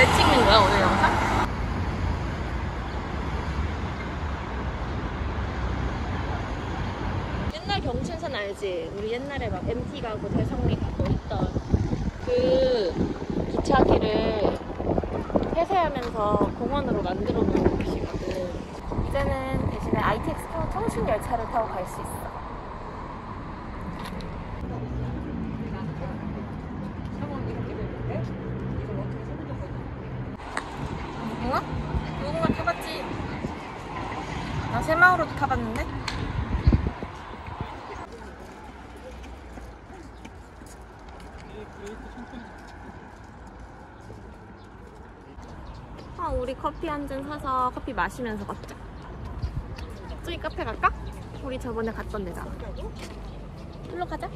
왜 찍는 거야 오늘 영상? 옛날 경춘선 알지? 우리 옛날에 막 MT 가고 대성리 가고 했던 그 기차길을 폐쇄하면서 공원으로 만들어 놓은 곳이거든 이제는 대신에 ITX 타고 청춘 열차를 타고 갈 수 있어 새마을호도 타봤는데? 아, 우리 커피 한 잔 사서 커피 마시면서 걷자. 저기 카페 갈까? 우리 저번에 갔던 데잖아. 일로 가자.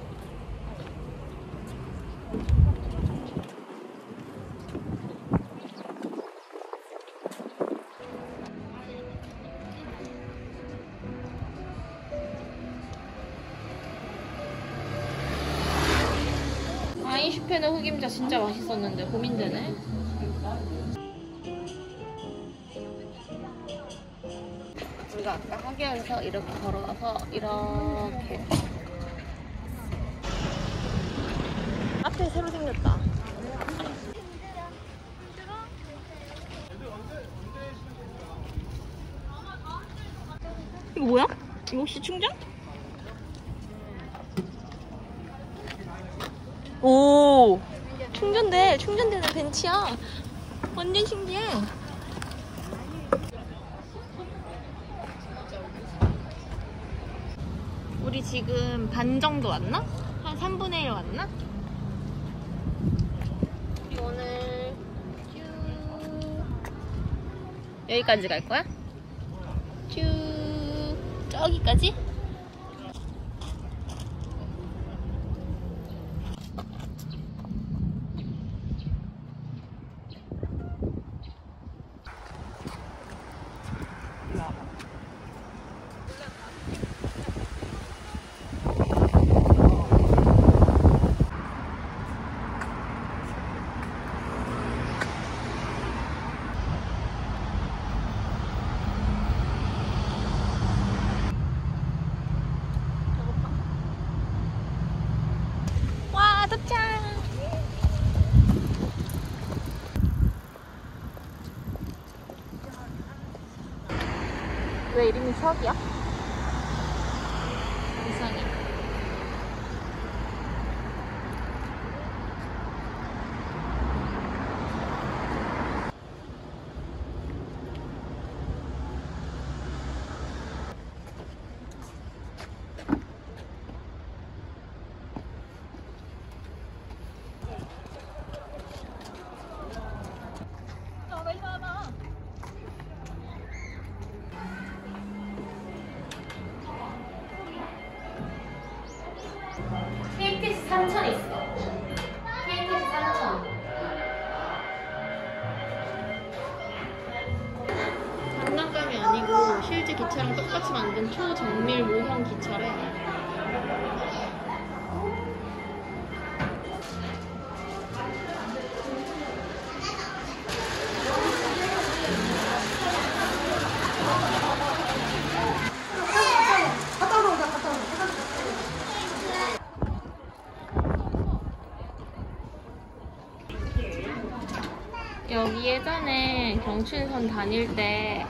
아인슈페너 흑임자 진짜 맛있었는데 고민되네. 우리가 아까 하계에서 이렇게 걸어서 이렇게 앞에 새로 생겼다. 이거 뭐야? 이거 혹시 충전? 오 충전돼 충전되는 벤치야 완전 신기해 우리 지금 반 정도 왔나? 한 3분의 1 왔나? 우리 오늘 쭉 여기까지 갈 거야? 쭉 저기까지? 도착 왜 이름이 추억이야? 이상해 3천 있어. 3천 장난감이 아니고 실제 기차랑 똑같이 만든 초정밀 모형 기차래 여기 예전에 경춘선 다닐 때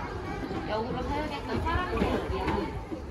역으로 사용했던 사람들이야